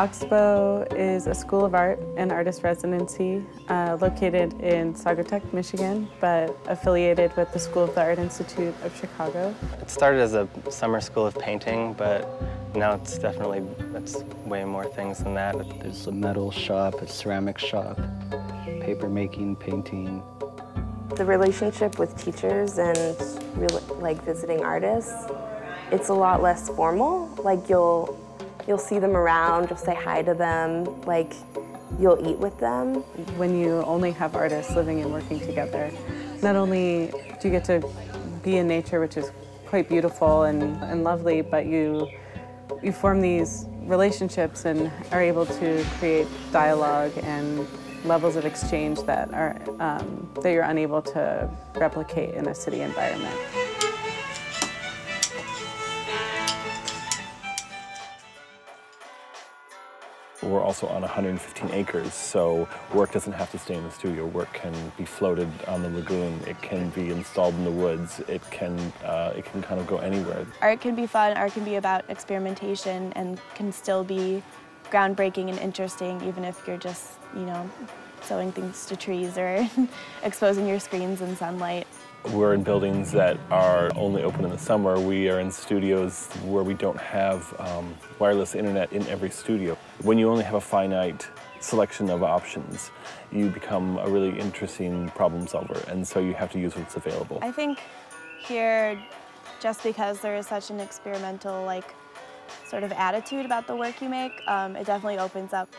Ox-Bow is a school of art and artist residency uh, located in Saugatuck, Michigan, but affiliated with the School of the Art Institute of Chicago. It started as a summer school of painting, but now it's definitely, it's way more things than that. There's a metal shop, a ceramic shop, paper making, painting. The relationship with teachers and really, like visiting artists, it's a lot less formal. Like you'll You'll see them around, you'll say hi to them, like you'll eat with them. When you only have artists living and working together, not only do you get to be in nature, which is quite beautiful and, and lovely, but you, you form these relationships and are able to create dialogue and levels of exchange that are um, that you're unable to replicate in a city environment. We're also on 115 acres, so work doesn't have to stay in the studio. Work can be floated on the lagoon. It can be installed in the woods. It can, uh, it can kind of go anywhere. Art can be fun. Art can be about experimentation and can still be groundbreaking and interesting, even if you're just, you know, sewing things to trees or exposing your screens in sunlight. We're in buildings that are only open in the summer. We are in studios where we don't have um, wireless internet in every studio. When you only have a finite selection of options, you become a really interesting problem solver, and so you have to use what's available. I think here, just because there is such an experimental, like, sort of attitude about the work you make, um, it definitely opens up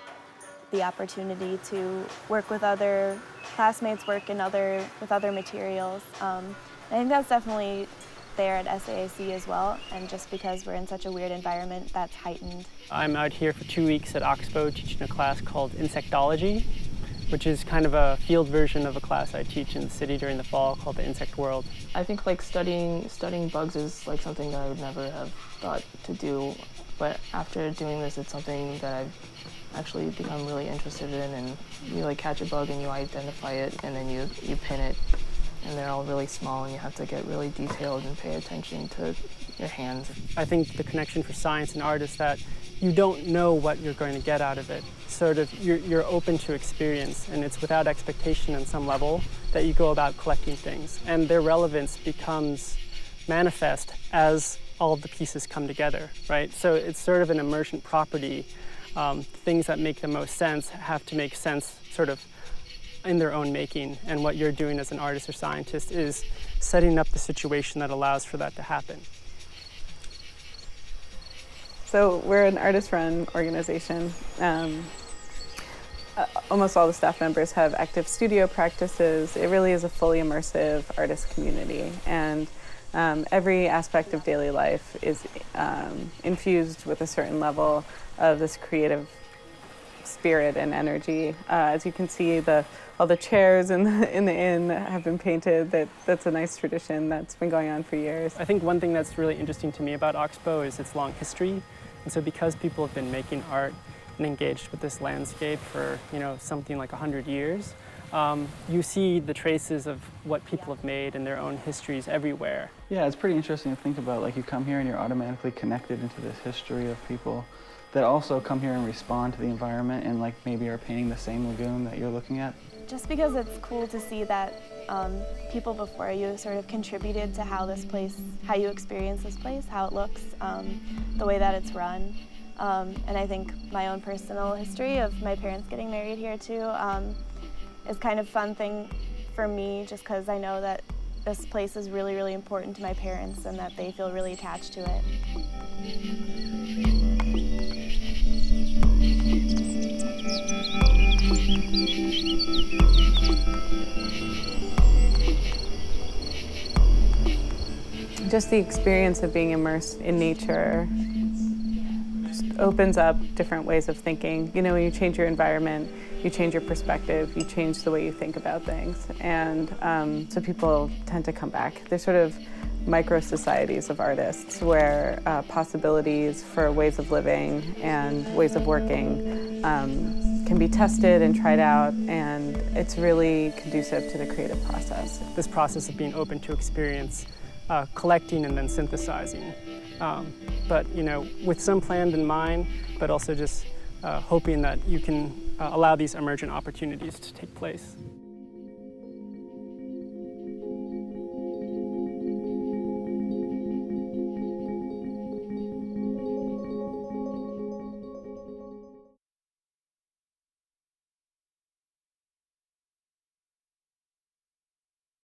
the opportunity to work with other classmates, work in other with other materials. Um, I think that's definitely there at SAIC as well, and just because we're in such a weird environment, that's heightened. I'm out here for two weeks at Ox-Bow teaching a class called Insectology, which is kind of a field version of a class I teach in the city during the fall called the Insect World. I think like studying studying bugs is like something that I would never have thought to do, but after doing this, it's something that I've actually become really interested in and you like catch a bug and you identify it and then you, you pin it and they're all really small and you have to get really detailed and pay attention to your hands. I think the connection for science and art is that you don't know what you're going to get out of it. Sort of, you're, you're open to experience, and it's without expectation on some level that you go about collecting things. And their relevance becomes manifest as all of the pieces come together, right? So it's sort of an emergent property um, things that make the most sense have to make sense sort of in their own making. And what you're doing as an artist or scientist is setting up the situation that allows for that to happen. So we're an artist-run organization. Um, almost all the staff members have active studio practices. It really is a fully immersive artist community. And um, every aspect of daily life is um, infused with a certain level of this creative spirit and energy. Uh, as you can see, the all the chairs in the, in the inn have been painted. That that's a nice tradition that's been going on for years. I think one thing that's really interesting to me about Ox-Bow is its long history, and so because people have been making art and engaged with this landscape for you know something like hundred years, um, you see the traces of what people have made in their own histories everywhere. Yeah, it's pretty interesting to think about. Like you come here and you're automatically connected into this history of people that also come here and respond to the environment and like maybe are painting the same lagoon that you're looking at? Just because it's cool to see that um, people before you sort of contributed to how this place, how you experience this place, how it looks, um, the way that it's run. Um, and I think my own personal history of my parents getting married here too um, is kind of fun thing for me just because I know that this place is really, really important to my parents and that they feel really attached to it. Just the experience of being immersed in nature opens up different ways of thinking. You know, when you change your environment, you change your perspective, you change the way you think about things. And um, so people tend to come back. They're sort of micro societies of artists where uh, possibilities for ways of living and ways of working um, can be tested and tried out, and it's really conducive to the creative process. This process of being open to experience uh, collecting and then synthesizing. Um, but you know, with some plan in mind, but also just hoping that you can uh, allow these emergent opportunities to take place.